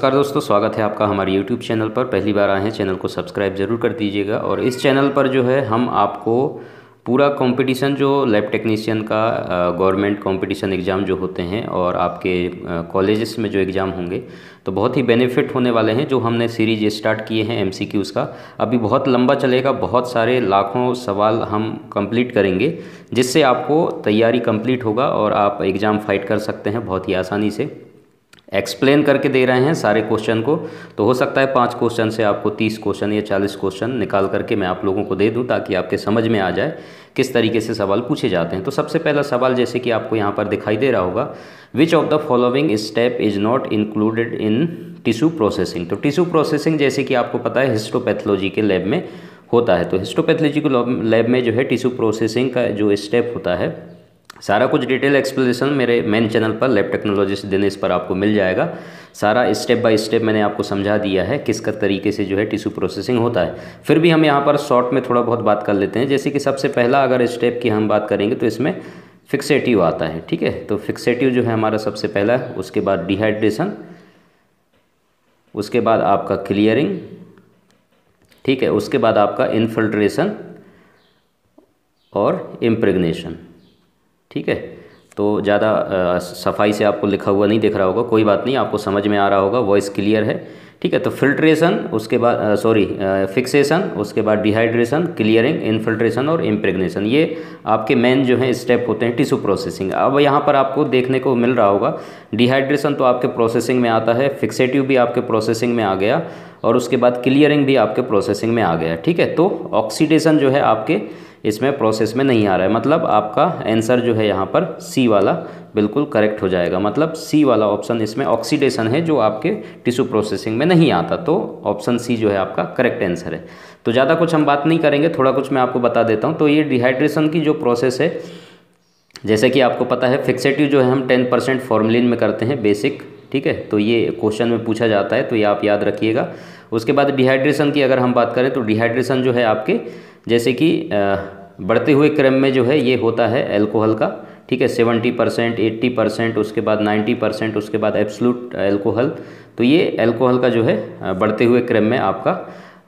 नमस्कार दोस्तों, स्वागत है आपका हमारे YouTube चैनल पर। पहली बार आए हैं, चैनल को सब्सक्राइब ज़रूर कर दीजिएगा। और इस चैनल पर जो है, हम आपको पूरा कंपटीशन जो लैब टेक्नीशियन का गवर्नमेंट कंपटीशन एग्ज़ाम जो होते हैं और आपके कॉलेजेस में जो एग्ज़ाम होंगे तो बहुत ही बेनिफिट होने वाले हैं, जो हमने सीरीज़ स्टार्ट किए हैं एम सी का। अभी बहुत लंबा चलेगा, बहुत सारे लाखों सवाल हम कंप्लीट करेंगे, जिससे आपको तैयारी कंप्लीट होगा और आप एग्ज़ाम फाइट कर सकते हैं बहुत ही आसानी से। एक्सप्लेन करके दे रहे हैं सारे क्वेश्चन को। तो हो सकता है पाँच क्वेश्चन से आपको तीस क्वेश्चन या चालीस क्वेश्चन निकाल करके मैं आप लोगों को दे दूँ ताकि आपके समझ में आ जाए किस तरीके से सवाल पूछे जाते हैं। तो सबसे पहला सवाल जैसे कि आपको यहाँ पर दिखाई दे रहा होगा which of the following step is not included in tissue processing तो टिश्यू प्रोसेसिंग जैसे कि आपको पता है हिस्टोपैथोलॉजी के लैब में होता है। तो हिस्टोपैथोलॉजी के लैब में जो है टिश्यू प्रोसेसिंग का जो स्टेप होता है सारा कुछ डिटेल एक्सप्लेनेशन मेरे मेन चैनल पर लैब टेक्नोलॉजिस्ट दिनेश पर आपको मिल जाएगा। सारा स्टेप बाय स्टेप मैंने आपको समझा दिया है किस तरीके से जो है टिश्यू प्रोसेसिंग होता है। फिर भी हम यहाँ पर शॉर्ट में थोड़ा बहुत बात कर लेते हैं। जैसे कि सबसे पहला अगर स्टेप की हम बात करेंगे तो इसमें फिक्सेटिव आता है, ठीक है? तो फिक्सेटिव जो है हमारा सबसे पहला उसके बाद डिहाइड्रेशन उसके बाद आपका क्लियरिंग ठीक है? उसके बाद आपका इनफिल्ट्रेशन और इम्प्रेगनेशन ठीक है? तो ज़्यादा सफ़ाई से आपको लिखा हुआ नहीं दिख रहा होगा, कोई बात नहीं, आपको समझ में आ रहा होगा वॉइस क्लियर है। ठीक है तो फिल्ट्रेशन उसके बाद सॉरी फिक्सेशन उसके बाद डिहाइड्रेशन क्लियरिंग इनफिल्ट्रेशन और इम्प्रेगनेशन ये आपके मेन जो है स्टेप होते हैं टिश्यू प्रोसेसिंग अब यहाँ पर आपको देखने को मिल रहा होगा डिहाइड्रेशन तो आपके प्रोसेसिंग में आता है फिक्सेटिव भी आपके प्रोसेसिंग में आ गया, और उसके बाद क्लियरिंग भी आपके प्रोसेसिंग में आ गया, ठीक है? तो ऑक्सीडेशन जो है आपके इसमें प्रोसेस में नहीं आ रहा है। मतलब आपका आंसर जो है यहाँ पर सी वाला बिल्कुल करेक्ट हो जाएगा। मतलब सी वाला ऑप्शन इसमें ऑक्सीडेशन है जो आपके टिश्यू प्रोसेसिंग में नहीं आता। तो ऑप्शन सी जो है आपका करेक्ट आंसर है। तो ज़्यादा कुछ हम बात नहीं करेंगे, थोड़ा कुछ मैं आपको बता देता हूँ। तो ये डिहाइड्रेशन की जो प्रोसेस है, जैसे कि आपको पता है फिक्सेटिव जो है हम टेन परसेंट फॉर्मलिन में करते हैं बेसिक ठीक है? तो ये क्वेश्चन में पूछा जाता है तो ये आप याद रखिएगा। उसके बाद डिहाइड्रेशन की अगर हम बात करें तो डिहाइड्रेशन जो है आपके जैसे कि बढ़ते हुए क्रम में जो है ये होता है एल्कोहल का, ठीक है सेवेंटी परसेंट एट्टी परसेंट उसके बाद नाइन्टी परसेंट उसके बाद एब्सलूट एल्कोहल तो ये एल्कोहल का जो है बढ़ते हुए क्रम में आपका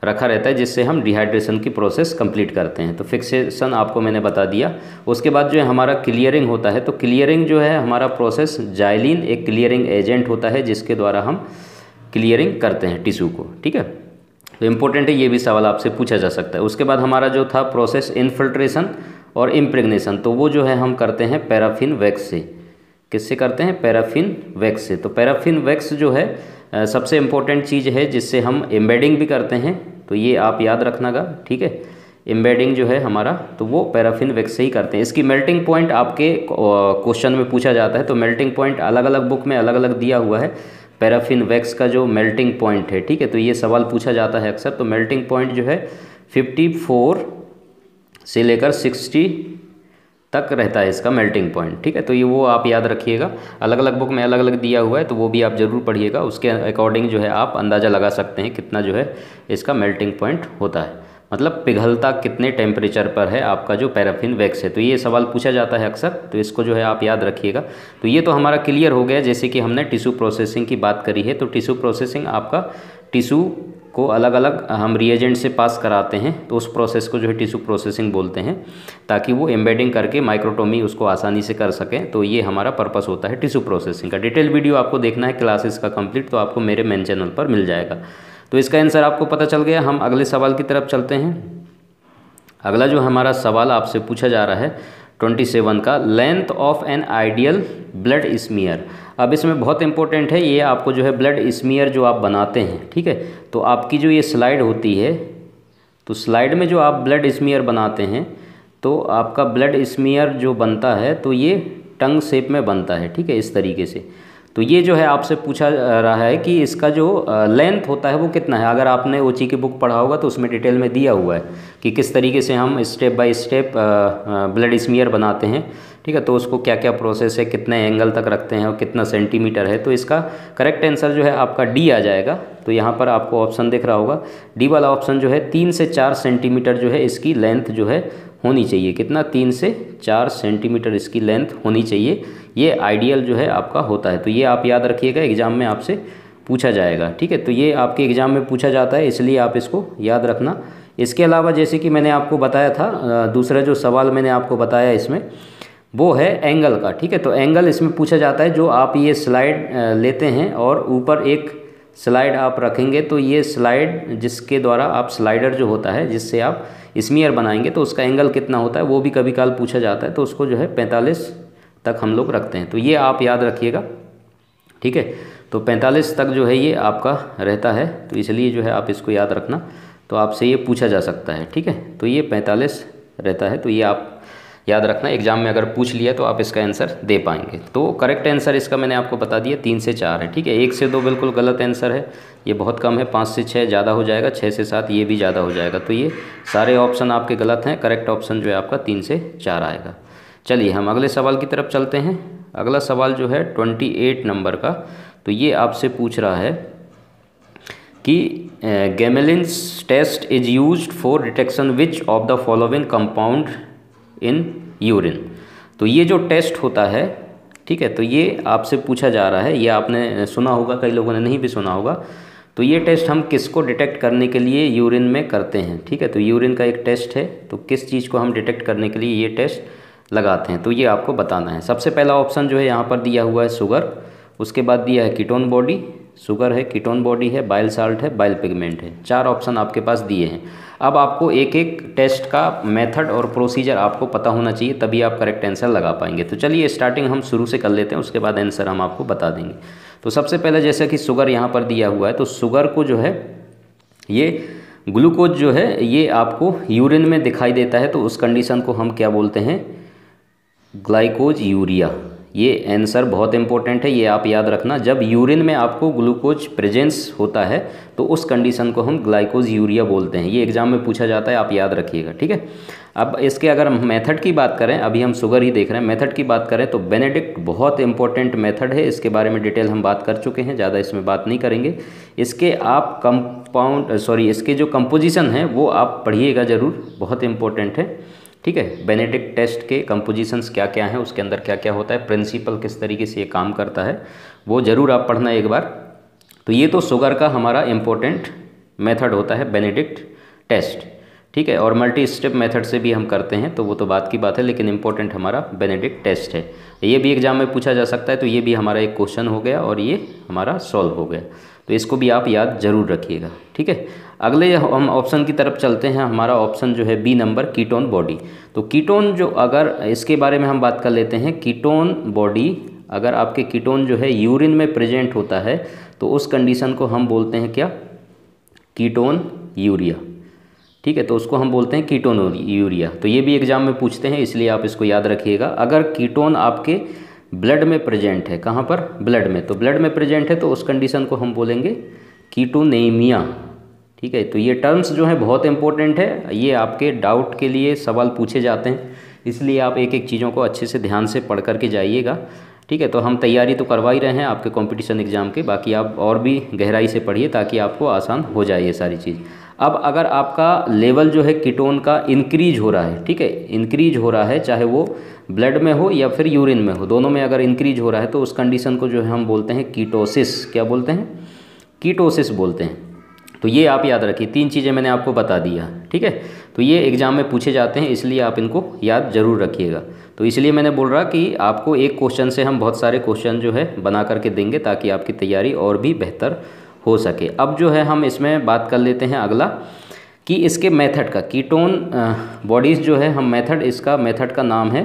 रखा रहता है, जिससे हम डिहाइड्रेशन की प्रोसेस कंप्लीट करते हैं। तो फिक्सेशन आपको मैंने बता दिया। उसके बाद जो है हमारा क्लियरिंग होता है तो क्लियरिंग जो है हमारा प्रोसेस जाइलिन एक क्लियरिंग एजेंट होता है, जिसके द्वारा हम क्लियरिंग करते हैं टिश्यू को, ठीक है? तो इम्पोर्टेंट है, ये भी सवाल आपसे पूछा जा सकता है। उसके बाद हमारा जो था प्रोसेस इनफिल्ट्रेशन और इम्प्रेगनेशन तो वो जो है हम करते हैं पैराफिन वैक्स से। किससे करते हैं? पैराफिन वैक्स से। तो पैराफिन वैक्स जो है सबसे इम्पोर्टेंट चीज़ है, जिससे हम एम्बेडिंग भी करते हैं। तो ये आप याद रखनागा ठीक है? एम्बेडिंग जो है हमारा तो वो पैराफिन वैक्स से ही करते हैं। इसकी मेल्टिंग पॉइंट आपके क्वेश्चन में पूछा जाता है तो मेल्टिंग पॉइंट अलग अलग बुक में अलग अलग दिया हुआ है। पैराफिन वैक्स का जो मेल्टिंग पॉइंट है, ठीक है? तो ये सवाल पूछा जाता है अक्सर। तो मेल्टिंग पॉइंट जो है 54 से लेकर 60 तक रहता है इसका मेल्टिंग पॉइंट, ठीक है? तो ये वो आप याद रखिएगा। अलग अलग बुक में अलग अलग दिया हुआ है तो वो भी आप ज़रूर पढ़िएगा। उसके अकॉर्डिंग जो है आप अंदाज़ा लगा सकते हैं कितना जो है इसका मेल्टिंग पॉइंट होता है। मतलब पिघलता कितने टेम्परेचर पर है आपका जो पैराफिन वैक्स है? तो ये सवाल पूछा जाता है अक्सर। तो इसको जो है आप याद रखिएगा। तो ये तो हमारा क्लियर हो गया। जैसे कि हमने टिश्यू प्रोसेसिंग की बात करी है तो टिश्यू प्रोसेसिंग आपका टिश्यू को अलग अलग हम रिएजेंट से पास कराते हैं तो उस प्रोसेस को जो है टिश्यू प्रोसेसिंग बोलते हैं, ताकि वो एम्बेडिंग करके माइक्रोटोमी उसको आसानी से कर सकें। तो ये हमारा पर्पस होता है टिश्यू प्रोसेसिंग का। डिटेल वीडियो आपको देखना है क्लासेस का कंप्लीट तो आपको मेरे मेन चैनल पर मिल जाएगा। तो इसका आंसर आपको पता चल गया। हम अगले सवाल की तरफ़ चलते हैं। अगला जो हमारा सवाल आपसे पूछा जा रहा है, ट्वेंटी सेवन का, length of an ideal blood smear. अब इसमें बहुत इंपॉर्टेंट है, ये आपको जो है ब्लड स्मीयर जो आप बनाते हैं, ठीक है? तो आपकी जो ये स्लाइड होती है तो स्लाइड में जो आप ब्लड स्मीयर बनाते हैं तो आपका ब्लड स्मीयर जो बनता है तो ये टंग शेप में बनता है, ठीक है? इस तरीके से। तो ये जो है आपसे पूछा रहा है कि इसका जो लेंथ होता है वो कितना है? अगर आपने ओची की बुक पढ़ा होगा तो उसमें डिटेल में दिया हुआ है कि किस तरीके से हम step by step blood smear बनाते हैं, ठीक है? तो उसको क्या क्या प्रोसेस है, कितने एंगल तक रखते हैं और कितना सेंटीमीटर है? तो इसका करेक्ट आंसर जो है आपका डी आ जाएगा। तो यहाँ पर आपको ऑप्शन दिख रहा होगा। डी वाला ऑप्शन जो है तीन से चार सेंटीमीटर जो है इसकी लेंथ जो है होनी चाहिए। कितना? तीन से चार सेंटीमीटर इसकी लेंथ होनी चाहिए। ये आइडियल जो है आपका होता है। तो ये आप याद रखिएगा, एग्ज़ाम में आपसे पूछा जाएगा, ठीक है? तो ये आपके एग्ज़ाम में पूछा जाता है, इसलिए आप इसको याद रखना। इसके अलावा जैसे कि मैंने आपको बताया था दूसरा जो सवाल मैंने आपको बताया इसमें, वो है एंगल का, ठीक है? तो एंगल इसमें पूछा जाता है, जो आप ये स्लाइड लेते हैं और ऊपर एक स्लाइड आप रखेंगे तो ये स्लाइड जिसके द्वारा आप स्लाइडर जो होता है, जिससे आप स्मीयर बनाएँगे तो उसका एंगल कितना होता है वो भी कभी काल पूछा जाता है तो उसको जो है पैंतालीस तक हम लोग रखते हैं। तो ये आप याद रखिएगा, ठीक है? तो पैंतालीस तक जो है ये आपका रहता है तो इसलिए जो है आप इसको याद रखना तो आपसे ये पूछा जा सकता है, ठीक है? तो ये पैंतालीस रहता है तो ये आप याद रखना एग्ज़ाम में अगर पूछ लिया तो आप इसका आंसर दे पाएँगे। तो करेक्ट आंसर इसका मैंने आपको बता दिया, तीन से चार है, ठीक है? एक से दो बिल्कुल गलत आंसर है, ये बहुत कम है, पाँच से छः ज़्यादा हो जाएगा छः से सात ये भी ज़्यादा हो जाएगा। तो ये सारे ऑप्शन आपके गलत हैं करेक्ट ऑप्शन जो है आपका तीन से चार आएगा। चलिए, हम अगले सवाल की तरफ़ चलते हैं। अगला सवाल जो है ट्वेंटी एट नंबर का तो ये आपसे पूछ रहा है कि Gmelin's test is use for detection which of the following compound in urine तो ये जो टेस्ट होता है, ठीक है तो ये आपसे पूछा जा रहा है, ये आपने सुना होगा, कई लोगों ने नहीं भी सुना होगा तो ये टेस्ट हम किसको डिटेक्ट करने के लिए यूरिन में करते हैं, ठीक है? तो यूरिन का एक टेस्ट है तो किस चीज़ को हम डिटेक्ट करने के लिए ये टेस्ट लगाते हैं तो ये आपको बताना है। सबसे पहला ऑप्शन जो है, यहाँ पर दिया हुआ है शुगर उसके बाद दिया है कीटोन बॉडी शुगर है कीटोन बॉडी है बाइल साल्ट है बाइल पिगमेंट है। चार ऑप्शन आपके पास दिए हैं। अब आपको एक एक टेस्ट का मेथड और प्रोसीजर आपको पता होना चाहिए, तभी आप करेक्ट आंसर लगा पाएँगे। तो चलिए स्टार्टिंग हम शुरू से कर लेते हैं, उसके बाद आंसर हम आपको बता देंगे। तो सबसे पहले जैसे कि शुगर यहाँ पर दिया हुआ है तो शुगर को जो है, ये ग्लूकोज जो है, ये आपको यूरिन में दिखाई देता है तो उस कंडीशन को हम क्या बोलते हैं? ग्लाइकोज यूरिया ये आंसर बहुत इंपॉर्टेंट है, ये आप याद रखना। जब यूरिन में आपको ग्लूकोज प्रेजेंस होता है तो उस कंडीशन को हम ग्लाइकोज यूरिया बोलते हैं। ये एग्ज़ाम में पूछा जाता है, आप याद रखिएगा, ठीक है? अब इसके अगर हम मेथड की बात करें, अभी हम शुगर ही देख रहे हैं। मेथड की बात करें तो बेनेडिक्ट बहुत इंपॉर्टेंट मेथड है। इसके बारे में डिटेल हम बात कर चुके हैं, ज़्यादा इसमें बात नहीं करेंगे। इसके आप कंपाउंड सॉरी इसके जो कंपोजिशन है, वो आप पढ़िएगा ज़रूर, बहुत इंपॉर्टेंट है। ठीक है? बेनेडिक्ट टेस्ट के कंपोजिशंस क्या क्या हैं? उसके अंदर क्या क्या होता है? प्रिंसिपल किस तरीके से ये काम करता है? वो ज़रूर आप पढ़ना एक बार। तो ये तो शुगर का हमारा इम्पोर्टेंट मेथड होता है बेनेडिक्ट टेस्ट ठीक है? और मल्टी स्टेप मेथड से भी हम करते हैं तो वो तो बात की बात है, लेकिन इंपॉर्टेंट हमारा बेनेडिक्ट टेस्ट है। ये भी एग्ज़ाम में पूछा जा सकता है तो ये भी हमारा एक क्वेश्चन हो गया और ये हमारा सॉल्व हो गया। तो इसको भी आप याद ज़रूर रखिएगा, ठीक है? अगले हम ऑप्शन की तरफ़ चलते हैं, हमारा ऑप्शन जो है बी नंबर कीटोन बॉडी तो कीटोन जो अगर इसके बारे में हम बात कर लेते हैं कीटोन बॉडी अगर आपके कीटोन जो है यूरिन में प्रेजेंट होता है तो उस कंडीशन को हम बोलते हैं क्या? कीटोन यूरिया ठीक है तो उसको हम बोलते हैं कीटोन यूरिया तो ये भी एग्ज़ाम में पूछते हैं, इसलिए आप इसको याद रखिएगा। अगर कीटोन आपके ब्लड में प्रेजेंट है। कहाँ पर? ब्लड में। तो ब्लड में प्रेजेंट है तो उस कंडीशन को हम बोलेंगे कीटोनेमिया। ठीक है? तो ये टर्म्स जो हैं बहुत इंपॉर्टेंट है। ये आपके डाउट के लिए सवाल पूछे जाते हैं। इसलिए आप एक एक चीज़ों को अच्छे से ध्यान से पढ़ करके जाइएगा। ठीक है? तो हम तैयारी तो करवा ही रहे हैं आपके कंपटीशन एग्ज़ाम के। बाकी आप और भी गहराई से पढ़िए ताकि आपको आसान हो जाए ये सारी चीज़। अब अगर आपका लेवल जो है कीटोन का इंक्रीज हो रहा है। ठीक है? इंक्रीज हो रहा है, चाहे वो ब्लड में हो या फिर यूरिन में हो, दोनों में अगर इंक्रीज हो रहा है तो उस कंडीशन को जो है हम बोलते हैं कीटोसिस क्या बोलते हैं? कीटोसिस बोलते हैं। तो ये आप याद रखिए, तीन चीज़ें मैंने आपको बता दिया ठीक है? तो ये एग्ज़ाम में पूछे जाते हैं, इसलिए आप इनको याद ज़रूर रखिएगा। तो इसलिए मैंने बोल रहा कि आपको एक क्वेश्चन से हम बहुत सारे क्वेश्चन जो है बना करके देंगे ताकि आपकी तैयारी और भी बेहतर हो सके। अब जो है हम इसमें बात कर लेते हैं अगला, कि इसके मेथड का कीटोन बॉडीज़ जो है, हम मेथड इसका मेथड का नाम है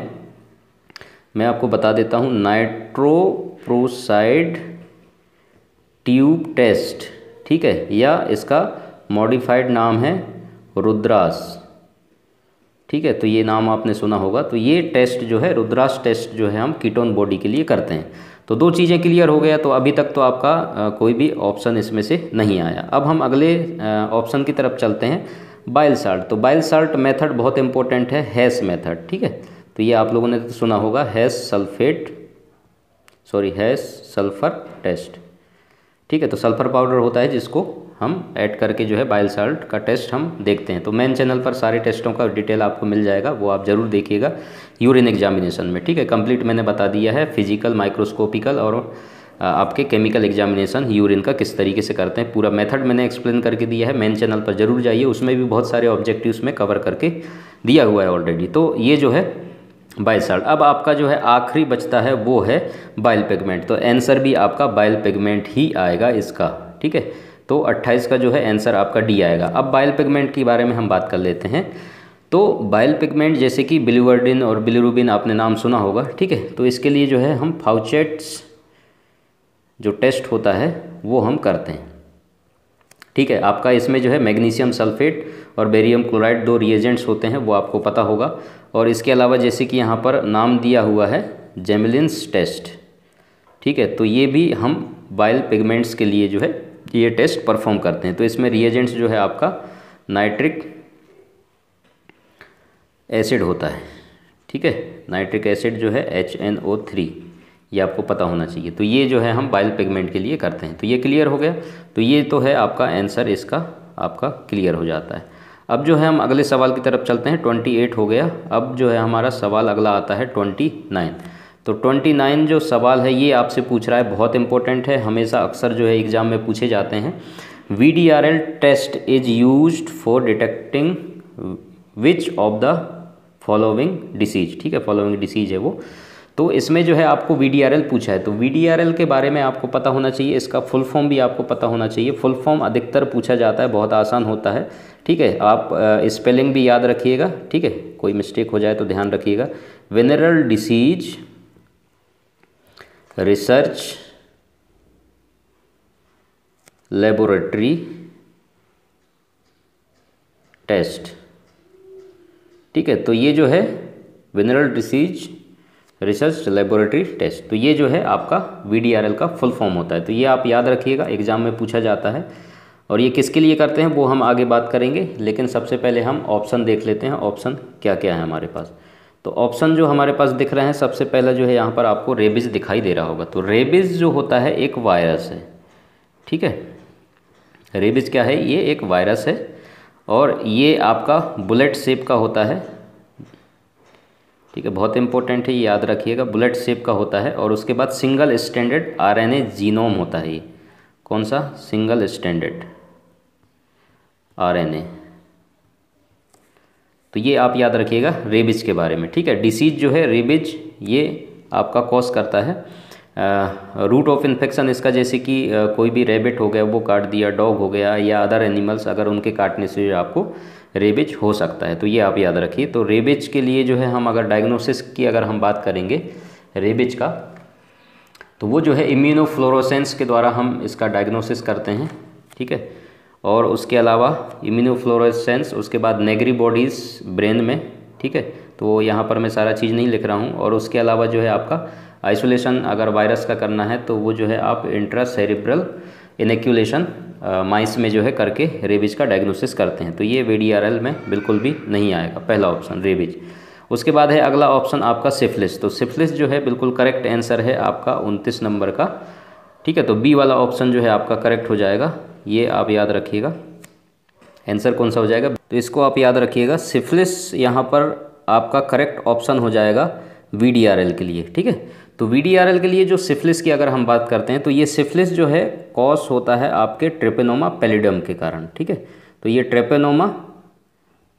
मैं आपको बता देता हूँ, नाइट्रोप्रोसाइड ट्यूब टेस्ट, ठीक है? या इसका मॉडिफाइड नाम है रुद्रास, ठीक है? तो ये नाम आपने सुना होगा। तो ये टेस्ट जो है, रुद्रास टेस्ट जो है, हम कीटोन बॉडी के लिए करते हैं। तो दो चीज़ें क्लियर हो गया तो अभी तक तो आपका कोई भी ऑप्शन इसमें से नहीं आया। अब हम अगले ऑप्शन की तरफ़ चलते हैं, बाइल साल्ट। तो बाइल साल्ट मेथड बहुत इंपॉर्टेंट है हैस मेथड, ठीक है? तो ये आप लोगों ने तो सुना होगा Hay's sulphate, sorry Hay's sulphur test. ठीक है तो सल्फ़र पाउडर होता है जिसको हम ऐड करके जो है बाइल साल्ट का टेस्ट हम देखते हैं। तो मेन चैनल पर सारे टेस्टों का डिटेल आपको मिल जाएगा, वो आप ज़रूर देखिएगा यूरिन एग्जामिनेशन में। ठीक है, कंप्लीट मैंने बता दिया है फ़िज़िकल, माइक्रोस्कोपिकल और आपके केमिकल एग्जामिनेशन यूरिन का किस तरीके से करते हैं, पूरा मेथड मैंने एक्सप्लेन करके दिया है। मेन चैनल पर ज़रूर जाइए, उसमें भी बहुत सारे ऑब्जेक्टिव्स में कवर करके दिया हुआ है ऑलरेडी। तो ये जो है बाइल साल्ट। अब आपका जो है आखिरी बचता है वो है बाइल पिगमेंट। तो आंसर भी आपका बाइल पिगमेंट ही आएगा इसका, ठीक है? तो 28 का जो है आंसर आपका डी आएगा। अब बाइल पिगमेंट के बारे में हम बात कर लेते हैं। तो बाइल पिगमेंट जैसे कि बिलीवर्डिन और बिलीरुबिन आपने नाम सुना होगा, ठीक है? तो इसके लिए जो है हम फाउचेट्स जो टेस्ट होता है वो हम करते हैं, ठीक है? आपका इसमें जो है मैग्नीशियम सल्फेट और बेरियम क्लोराइड दो रिएजेंट्स होते हैं, वो आपको पता होगा। और इसके अलावा जैसे कि यहाँ पर नाम दिया हुआ है जेमिलिन्स टेस्ट ठीक है तो ये भी हम बाइल पिगमेंट्स के लिए जो है, ये टेस्ट परफॉर्म करते हैं। तो इसमें रिएजेंट्स जो है आपका नाइट्रिक एसिड होता है। ठीक है नाइट्रिक एसिड जो है एच एन ओ थ्री ये आपको पता होना चाहिए। तो ये जो है हम बाइल पिगमेंट के लिए करते हैं। तो ये क्लियर हो गया? तो ये तो है आपका आंसर इसका आपका क्लियर हो जाता है। अब जो है हम अगले सवाल की तरफ़ चलते हैं। ट्वेंटी एट हो गया। अब जो है हमारा सवाल अगला आता है ट्वेंटी नाइन। तो ट्वेंटी नाइन जो सवाल है, ये आपसे पूछ रहा है, बहुत इंपॉर्टेंट है। हमेशा अक्सर जो है एग्ज़ाम में पूछे जाते हैं। V D R L test is use for detecting which of the following disease ठीक है फॉलोइंग डिसीज है वो। तो इसमें जो है आपको वी डी आर एल पूछा है। तो वी डी आर एल के बारे में आपको पता होना चाहिए, इसका फुल फॉर्म भी आपको पता होना चाहिए। फुल फॉर्म अधिकतर पूछा जाता है, बहुत आसान होता है। ठीक है, आप स्पेलिंग भी याद रखिएगा, ठीक है? कोई मिस्टेक हो जाए तो ध्यान रखिएगा। Venereal disease research laboratory test ठीक है तो ये जो है venereal disease research laboratory test तो ये जो है आपका वीडीआरएल का फुल फॉर्म होता है। तो ये आप याद रखिएगा एग्ज़ाम में पूछा जाता है। और ये किसके लिए करते हैं वो हम आगे बात करेंगे, लेकिन सबसे पहले हम ऑप्शन देख लेते हैं ऑप्शन क्या क्या है हमारे पास। तो ऑप्शन जो हमारे पास दिख रहे हैं, सबसे पहला जो है यहाँ पर आपको रेबिज दिखाई दे रहा होगा। तो रेबिज जो होता है, एक वायरस है। ठीक है? रेबिज क्या है? ये एक वायरस है और ये आपका बुलेट शेप का होता है। ठीक है? बहुत इंपॉर्टेंट है, ये याद रखिएगा। बुलेट शेप का होता है और उसके बाद सिंगल स्टैंडर्ड आरएनए जीनोम होता है ये। कौन सा? Single standard RNA. तो ये आप याद रखिएगा रेबिज के बारे में, ठीक है? डिसीज जो है रेबिज, ये आपका कॉज करता है। रूट ऑफ़ इन्फेक्शन इसका जैसे कि कोई भी रेबिट हो गया, वो काट दिया, डॉग हो गया या अदर एनिमल्स अगर उनके काटने से आपको रेबिज हो सकता है तो ये आप याद रखिए। तो रेबिज के लिए जो है हम अगर डायग्नोसिस की अगर हम बात करेंगे, रेबिज का तो वो जो है इम्यूनोफ्लोरोसेंस के द्वारा हम इसका डायग्नोसिस करते हैं, ठीक है? और उसके अलावा इम्यूनोफ्लोरोसेंस उसके बाद नेगरी बॉडीज़ ब्रेन में, ठीक है? तो यहाँ पर मैं सारा चीज़ नहीं लिख रहा हूँ। और उसके अलावा जो है आपका आइसोलेशन अगर वायरस का करना है तो वो जो है आप इंट्रा सेरिब्रल इनेक्यूलेशन माइस में जो है करके रेबिज का डायग्नोसिस करते हैं। तो ये वी में बिल्कुल भी नहीं आएगा। पहला ऑप्शन रेबिज उसके बाद है अगला ऑप्शन आपका सिफलिस तो सिफलिस जो है बिल्कुल करेक्ट आंसर है आपका उनतीस नंबर का। ठीक है? तो बी वाला ऑप्शन जो है आपका करेक्ट हो जाएगा। ये आप याद रखिएगा। आंसर कौन सा हो जाएगा? तो इसको आप याद रखिएगा सिफलिस यहाँ पर आपका करेक्ट ऑप्शन हो जाएगा वीडीआरएल के लिए, ठीक है? तो वीडीआरएल के लिए जो सिफलिस की अगर हम बात करते हैं तो ये सिफलिस जो है कॉस होता है आपके ट्रेपेनोमा पेलिडम के कारण, ठीक है? तो ये ट्रेपेनोमा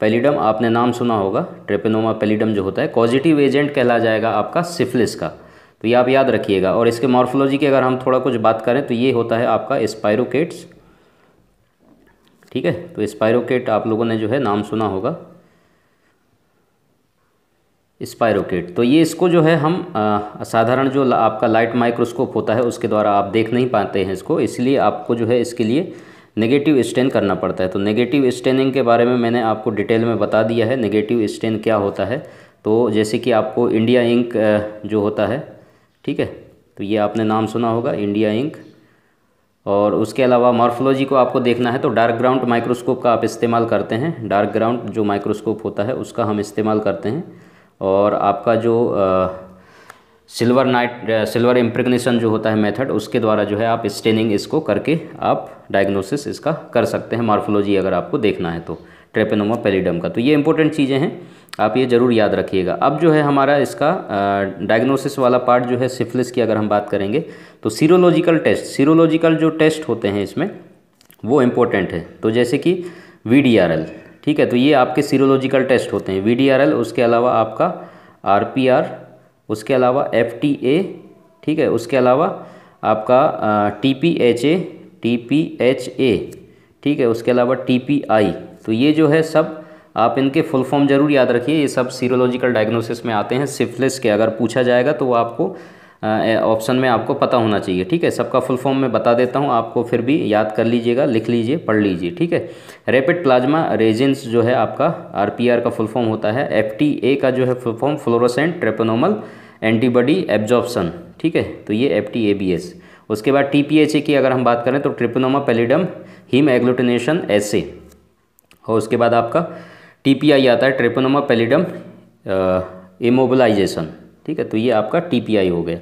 पेलिडम आपने नाम सुना होगा ट्रेपेनोमा पेलिडम जो होता है पॉजिटिव एजेंट कहला जाएगा आपका सिफलिस का। तो ये आप याद रखिएगा। और इसके मॉर्फोलॉजी की अगर हम थोड़ा कुछ बात करें तो ये होता है आपका स्पायरोकेट्स ठीक है? तो स्पायरोकेट आप लोगों ने जो है नाम सुना होगा। स्पायरोकेट तो ये इसको जो है हम साधारण जो आपका लाइट माइक्रोस्कोप होता है, उसके द्वारा आप देख नहीं पाते हैं इसको, इसलिए आपको जो है इसके लिए नेगेटिव स्टेन करना पड़ता है। तो नेगेटिव स्टेनिंग के बारे में मैंने आपको डिटेल में बता दिया है नेगेटिव स्टेन क्या होता है। तो जैसे कि आपको इंडिया इंक जो होता है, ठीक है? तो ये आपने नाम सुना होगा इंडिया इंक और उसके अलावा मॉर्फोलॉजी को आपको देखना है तो डार्क ग्राउंड माइक्रोस्कोप का आप इस्तेमाल करते हैं। डार्क ग्राउंड जो माइक्रोस्कोप होता है, उसका हम इस्तेमाल करते हैं। और आपका जो सिल्वर नाइट सिल्वर इम्प्रिग्नेशन जो होता है मेथड उसके द्वारा जो है आप स्टेनिंग इसको करके आप डायग्नोसिस इसका कर सकते हैं। मार्फोलॉजी अगर आपको देखना है तो ट्रेपेनोमा पेलिडम का। तो ये इंपॉर्टेंट चीज़ें हैं। आप ये ज़रूर याद रखिएगा। अब जो है हमारा इसका डायग्नोसिस वाला पार्ट जो है सिफिलिस की अगर हम बात करेंगे तो सीरोलॉजिकल टेस्ट सीरोलॉजिकल जो टेस्ट होते हैं इसमें, वो इम्पोर्टेंट है। तो जैसे कि वीडीआरएल ठीक है तो ये आपके सीरोलॉजिकल टेस्ट होते हैं। वीडीआरएल उसके अलावा आपका आरपीआर उसके अलावा एफटीए ठीक है, उसके अलावा आपका T P H A T P H A ठीक है, उसके अलावा टी पी आई तो ये जो है सब आप इनके फुल फॉर्म ज़रूर याद रखिए, ये सब सीरोलॉजिकल डायग्नोसिस में आते हैं सिफिलिस के अगर पूछा जाएगा तो वो आपको ऑप्शन में आपको पता होना चाहिए, ठीक है? सबका फुल फॉर्म मैं बता देता हूँ, आपको फिर भी याद कर लीजिएगा, लिख लीजिए, पढ़ लीजिए, ठीक है? रैपिड प्लाज्मा रेजेंस जो है आपका आरपीआर का फुल फॉर्म होता है एफटीए का जो है full form fluorescent treponemal antibody absorption ठीक है? तो ये F T A B S उसके बाद टी पी एच ए की अगर हम बात करें तो treponema pallidum haem agglutination assay और उसके बाद आपका टी पी आई आता है, ट्रिपोनोमा पेलिडम इमोबलाइजेशन ठीक है? तो ये आपका टी पी आई हो गया।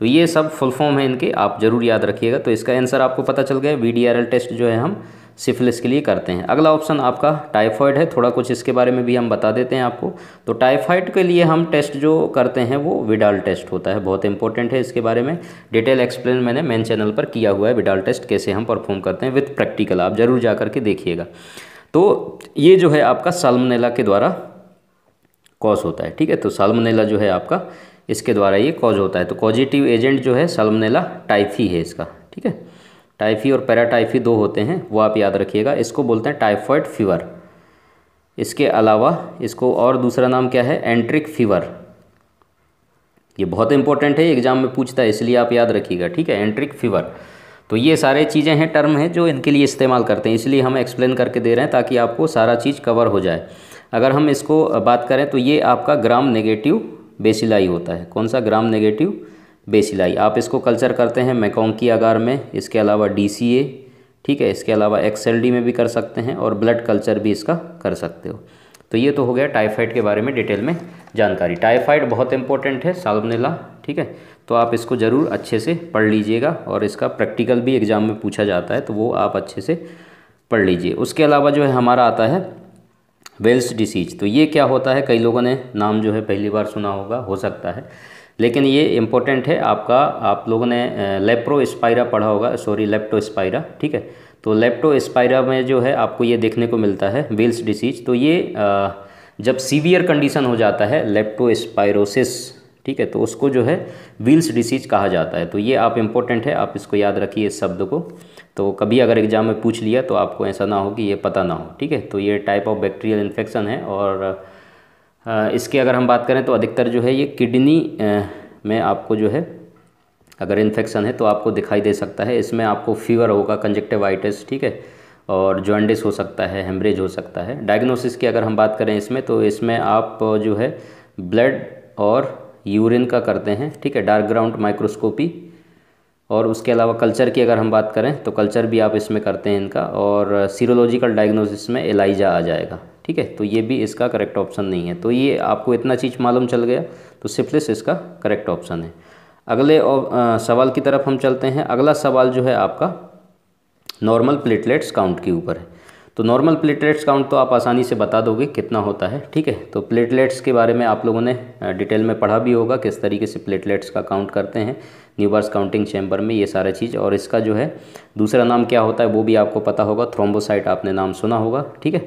तो ये सब फुल फॉर्म है इनके, आप ज़रूर याद रखिएगा। तो इसका आंसर आपको पता चल गया एल टेस्ट जो है हम सिफिलिस के लिए करते हैं। अगला ऑप्शन आपका टाइफॉइड है, थोड़ा कुछ इसके बारे में भी हम बता देते हैं आपको। तो टाइफॉइड के लिए हम टेस्ट जो करते हैं, वो विडाल टेस्ट होता है। बहुत इंपॉर्टेंट है इसके बारे में। डिटेल एक्सप्लेन मैंने मेन चैनल पर किया हुआ है विडाल टेस्ट कैसे हम परफॉर्म करते हैं विथ प्रैक्टिकल आप ज़रूर जा करके देखिएगा। तो ये जो है आपका साल्मनेला के द्वारा कॉज होता है, ठीक है? तो साल्मनेला जो है आपका, इसके द्वारा ये कॉज होता है। तो कॉजिटिव एजेंट जो है साल्मनेला टाइफी है इसका, ठीक है? टाइफी और पैराटाइफी दो होते हैं, वो आप याद रखिएगा। इसको बोलते हैं टाइफॉइड फीवर इसके अलावा इसको और दूसरा नाम क्या है? एंट्रिक फीवर ये बहुत इंपॉर्टेंट है एग्ज़ाम में पूछता है, इसलिए आप याद रखिएगा, ठीक है? एंट्रिक फीवर तो ये सारे चीज़ें हैं, टर्म हैं जो इनके लिए इस्तेमाल करते हैं, इसलिए हम एक्सप्लेन करके दे रहे हैं ताकि आपको सारा चीज़ कवर हो जाए। अगर हम इसको बात करें तो ये आपका ग्राम नेगेटिव बेसिलाई होता है। कौन सा ग्राम नेगेटिव बेसिलाई आप इसको कल्चर करते हैं मैकोंग की आगार में, इसके अलावा डीसीए ठीक है, इसके अलावा एक्सएल में भी कर सकते हैं और ब्लड कल्चर भी इसका कर सकते हो। तो ये तो हो गया टाइफाइड के बारे में डिटेल में जानकारी। टाइफाइड बहुत इंपॉर्टेंट है साल्मनेला ठीक है? तो आप इसको ज़रूर अच्छे से पढ़ लीजिएगा और इसका प्रैक्टिकल भी एग्ज़ाम में पूछा जाता है तो वो आप अच्छे से पढ़ लीजिए। उसके अलावा जो है हमारा आता है वेल्स डिसीज। तो ये क्या होता है? कई लोगों ने नाम जो है पहली बार सुना होगा हो सकता है। लेकिन ये इम्पोर्टेंट है आपका आप लोगों ने लेप्रो स्पायरा पढ़ा होगा सॉरी लेप्टो स्पायरा ठीक है? तो लेप्टो स्पायरा में जो है आपको ये देखने को मिलता है वेल्स डिसीज। तो ये आ, जब सीवियर कंडीशन हो जाता है लेप्टो स्पायरोसिस ठीक है तो उसको जो है व्हील्स डिसीज कहा जाता है। तो ये आप इम्पोर्टेंट है, आप इसको याद रखिए इस शब्द को। तो कभी अगर एग्ज़ाम में पूछ लिया तो आपको ऐसा ना हो कि ये पता ना हो, ठीक है? तो ये टाइप ऑफ़ बैक्टीरियल इन्फेक्शन है और इसकी अगर हम बात करें तो अधिकतर जो है ये किडनी में आपको जो है अगर इन्फेक्शन है तो आपको दिखाई दे सकता है। इसमें आपको फीवर होगा कंजक्टिवाइटिस ठीक है? और जॉइंडिस हो सकता है हेमरेज हो सकता है। डायग्नोसिस की अगर हम बात करें इसमें तो इसमें आप जो है ब्लड और यूरिन का करते हैं ठीक है डार्क ग्राउंड माइक्रोस्कोपी। और उसके अलावा कल्चर की अगर हम बात करें तो कल्चर भी आप इसमें करते हैं इनका और सीरोलॉजिकल डायग्नोसिस में एलाइजा आ जाएगा ठीक है तो ये भी इसका करेक्ट ऑप्शन नहीं है। तो ये आपको इतना चीज़ मालूम चल गया तो सिफिलिस इसका करेक्ट ऑप्शन है। अगले आ, सवाल की तरफ़ हम चलते हैं। अगला सवाल जो है आपका नॉर्मल प्लेटलेट्स काउंट के ऊपर है। तो नॉर्मल प्लेटलेट्स काउंट तो आप आसानी से बता दोगे कितना होता है, ठीक है? तो प्लेटलेट्स के बारे में आप लोगों ने डिटेल में पढ़ा भी होगा किस तरीके से प्लेटलेट्स का काउंट करते हैं न्यूबर्स काउंटिंग चैम्बर में ये सारा चीज़, और इसका जो है, दूसरा नाम क्या होता है वो भी आपको पता होगा थ्रोम्बोसाइट आपने नाम सुना होगा, ठीक है?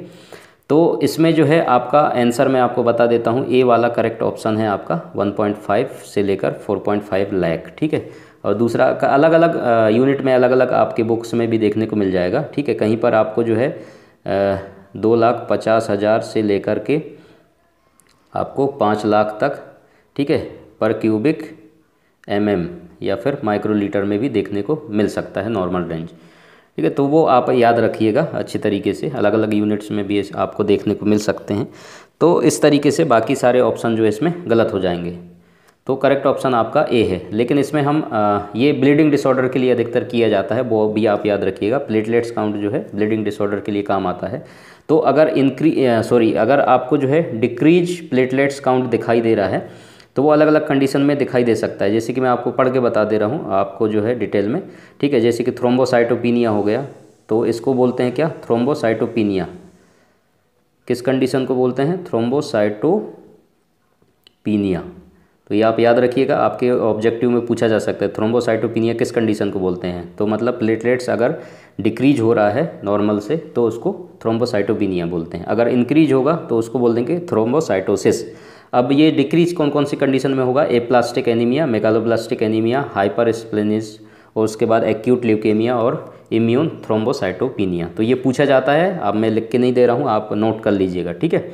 तो इसमें जो है आपका आंसर मैं आपको बता देता हूँ ए वाला करेक्ट ऑप्शन है आपका 1.5 से लेकर 4.5 लाख ठीक है? और दूसरा अलग अलग यूनिट में अलग अलग आपके बुक्स में भी देखने को मिल जाएगा, ठीक है? कहीं पर आपको जो है दो लाख पचास हज़ार से लेकर के आपको पाँच लाख तक, ठीक है, पर क्यूबिक एमएम या फिर माइक्रोलीटर में भी देखने को मिल सकता है नॉर्मल रेंज। ठीक है तो वो आप याद रखिएगा अच्छी तरीके से। अलग अलग यूनिट्स में भी आपको देखने को मिल सकते हैं। तो इस तरीके से बाकी सारे ऑप्शन जो है इसमें गलत हो जाएँगे। तो करेक्ट ऑप्शन आपका ए है। लेकिन इसमें हम आ, ये ब्लीडिंग डिसऑर्डर के लिए अधिकतर किया जाता है वो भी आप याद रखिएगा। प्लेटलेट्स काउंट जो है ब्लीडिंग डिसऑर्डर के लिए काम आता है। तो अगर इंक्री सॉरी अगर आपको जो है डिक्रीज प्लेटलेट्स काउंट दिखाई दे रहा है तो वो अलग अलग कंडीशन में दिखाई दे सकता है। जैसे कि मैं आपको पढ़ के बता दे रहा हूँ आपको जो है डिटेल में ठीक है? जैसे कि थ्रोम्बोसाइटोपिनिया हो गया तो इसको बोलते हैं क्या? थ्रोम्बोसाइटोपिनिया किस कंडीशन को बोलते हैं? थ्रोम्बोसाइटो पीनिया तो ये आप याद रखिएगा, आपके ऑब्जेक्टिव में पूछा जा सकता है थ्रोम्बोसाइटोपिनिया किस कंडीशन को बोलते हैं? तो मतलब प्लेटलेट्स अगर डिक्रीज हो रहा है नॉर्मल से तो उसको थ्रोम्बोसाइटोपिनिया बोलते हैं। अगर इंक्रीज होगा तो उसको बोल देंगे थ्रोम्बोसाइटोसिस अब ये डिक्रीज कौन कौन सी कंडीशन में होगा? A plastic anaemia megaloblastic anaemia hyper splenism और उसके बाद एक्यूट ल्यूकेमिया और इम्यून थ्रोम्बोसाइटोपिनिया तो ये पूछा जाता है, अब मैं लिख के नहीं दे रहा हूँ, आप नोट कर लीजिएगा, ठीक है?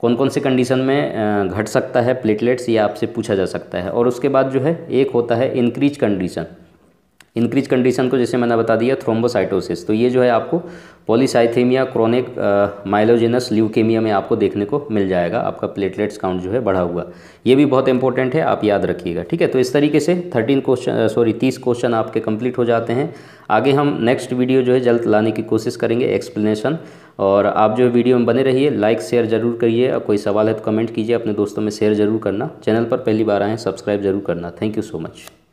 कौन कौन से कंडीशन में घट सकता है प्लेटलेट्स ये आपसे पूछा जा सकता है। और उसके बाद जो है, एक होता है इंक्रीज कंडीशन इंक्रीज कंडीशन को जैसे मैंने बता दिया थ्रोम्बोसाइटोसिस तो ये जो है आपको पॉलीसाइथेमिया क्रोनिक माइलोजिनस ल्यूकेमिया में आपको देखने को मिल जाएगा। आपका प्लेटलेट्स काउंट जो है बढ़ा हुआ। ये भी बहुत इंपॉर्टेंट है, आप याद रखिएगा, ठीक है? तो इस तरीके से थर्टीन क्वेश्चन सॉरी तीस क्वेश्चन आपके कंप्लीट हो जाते हैं। आगे हम नेक्स्ट वीडियो जो है जल्द लाने की कोशिश करेंगे एक्सप्लेनेशन और आप जो वीडियो में बने रहिए लाइक शेयर ज़रूर करिए और कोई सवाल है तो कमेंट कीजिए, अपने दोस्तों में शेयर ज़रूर करना। चैनल पर पहली बार आएँ सब्सक्राइब ज़रूर करना। Thank you so much